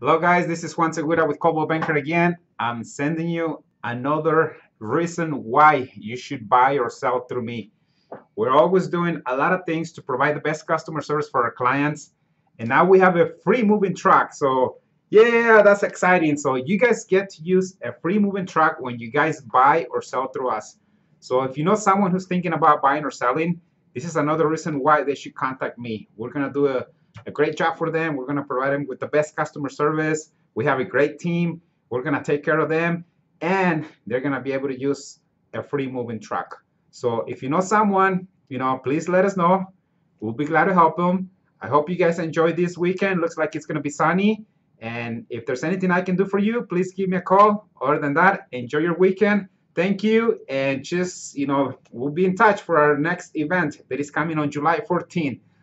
Hello guys, this is Juan Segura with Coldwell Banker again. I'm sending you another reason why you should buy or sell through me. We're always doing a lot of things to provide the best customer service for our clients. And now we have a free moving truck. So yeah, that's exciting. So you guys get to use a free moving truck when you guys buy or sell through us. So if you know someone who's thinking about buying or selling, this is another reason why they should contact me. We're gonna do a a great job for them. We're going to provide them with the best customer service. We have a great team. We're going to take care of them, and they're going to be able to use a free moving truck. So if you know someone, you know, please let us know. We'll be glad to help them. I hope you guys enjoy this weekend. Looks like it's going to be sunny. And if there's anything I can do for you, please give me a call. Other than that, enjoy your weekend. Thank you. And just, you know, we'll be in touch for our next event that is coming on July 14th.